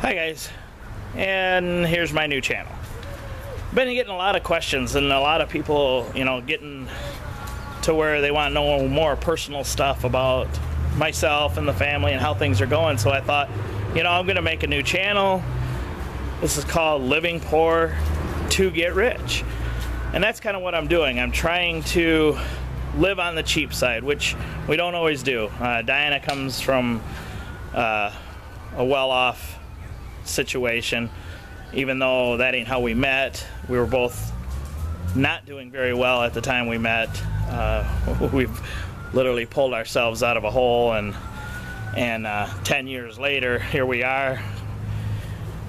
Hi guys, and here's my new channel. Been getting a lot of questions and a lot of people, you know, getting to where they want to know more personal stuff about myself and the family and how things are going. So I thought, you know, I'm going to make a new channel. This is called Living Poor to Get Rich. And that's kind of what I'm doing. I'm trying to live on the cheap side, which we don't always do. Uh, Diana comes from uh, a well off situation. Even though that ain't how we met, we were both not doing very well at the time we met. Uh, we've literally pulled ourselves out of a hole, and and uh, 10 years later, here we are.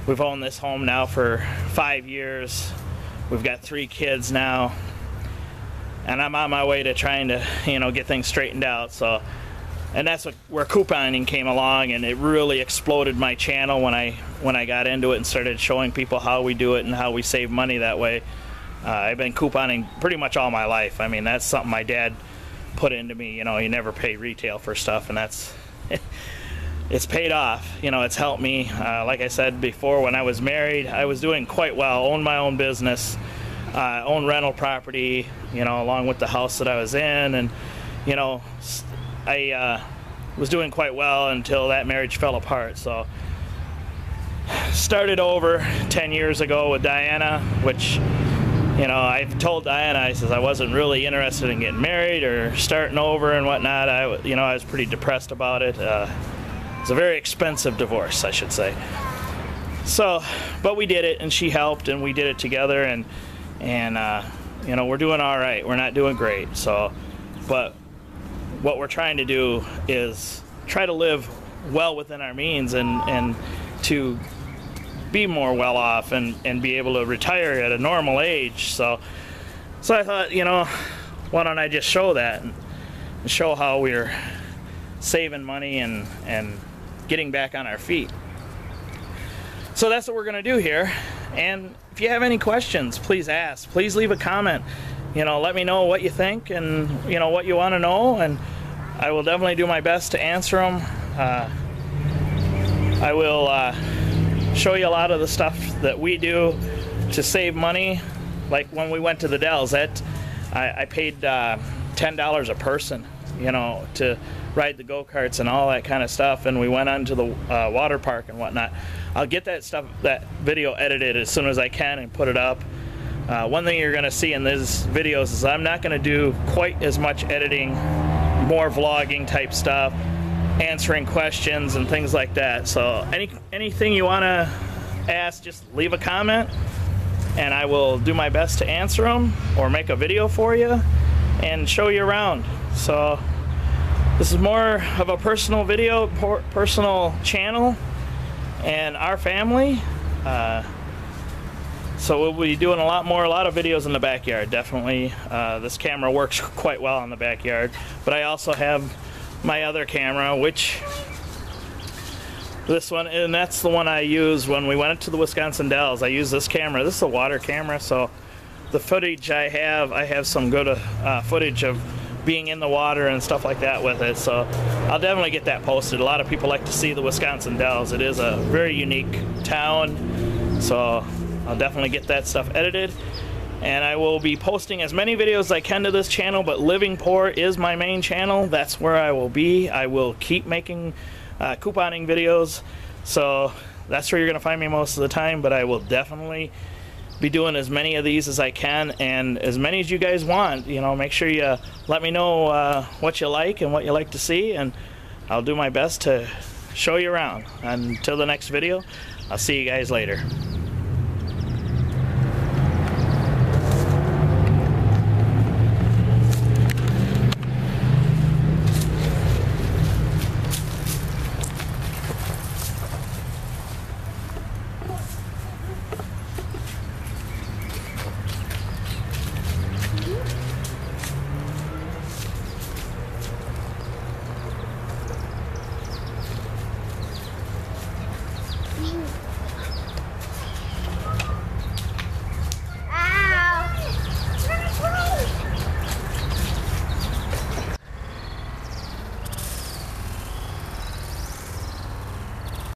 We've owned this home now for five years. We've got three kids now, and I'm on my way to trying to, you know, get things straightened out. So and that's what, where couponing came along and it really exploded my channel when I when I got into it and started showing people how we do it and how we save money that way. Uh, I've been couponing pretty much all my life. I mean that's something my dad put into me. You know, you never pay retail for stuff, and that's it's paid off. You know, it's helped me. Uh, like I said before, when I was married, I was doing quite well. Owned my own business, uh, owned rental property. You know, along with the house that I was in, and you know I uh, was doing quite well until that marriage fell apart. So started over 10 years ago with Diana, which you know I told Diana I says I wasn't really interested in getting married or starting over and whatnot. I you know I was pretty depressed about it. Uh, it was a very expensive divorce, I should say. So, but we did it, and she helped, and we did it together, and and uh, you know we're doing all right. We're not doing great. So, but what we're trying to do is try to live well within our means and, and to be more well off and, and be able to retire at a normal age. So, so I thought, you know, why don't I just show that and show how we're saving money and, and getting back on our feet. So that's what we're going to do here. And if you have any questions, please ask. Please leave a comment you know, let me know what you think and, you know, what you want to know, and I will definitely do my best to answer them. Uh, I will uh, show you a lot of the stuff that we do to save money. Like when we went to the Dells, that I, I paid uh, ten dollars a person, you know, to ride the go karts and all that kind of stuff. And we went on to the uh, water park and whatnot. I'll get that stuff, that video edited as soon as I can and put it up. Uh, one thing you're going to see in these videos is I'm not going to do quite as much editing, more vlogging type stuff, answering questions and things like that. So any anything you want to ask, just leave a comment and I will do my best to answer them or make a video for you and show you around. So this is more of a personal video, personal channel and our family. Uh, so we'll be doing a lot more, a lot of videos in the backyard, definitely. Uh, this camera works quite well in the backyard. But I also have my other camera, which this one, and that's the one I used when we went to the Wisconsin Dells. I use this camera. This is a water camera, so the footage I have, I have some good uh, footage of being in the water and stuff like that with it. So I'll definitely get that posted. A lot of people like to see the Wisconsin Dells. It is a very unique town. So I'll definitely get that stuff edited. And I will be posting as many videos as I can to this channel, but Living Poor is my main channel. That's where I will be. I will keep making uh, couponing videos. So that's where you're going to find me most of the time, but I will definitely be doing as many of these as I can and as many as you guys want. You know, make sure you let me know uh, what you like and what you like to see, and I'll do my best to show you around. Until the next video, I'll see you guys later.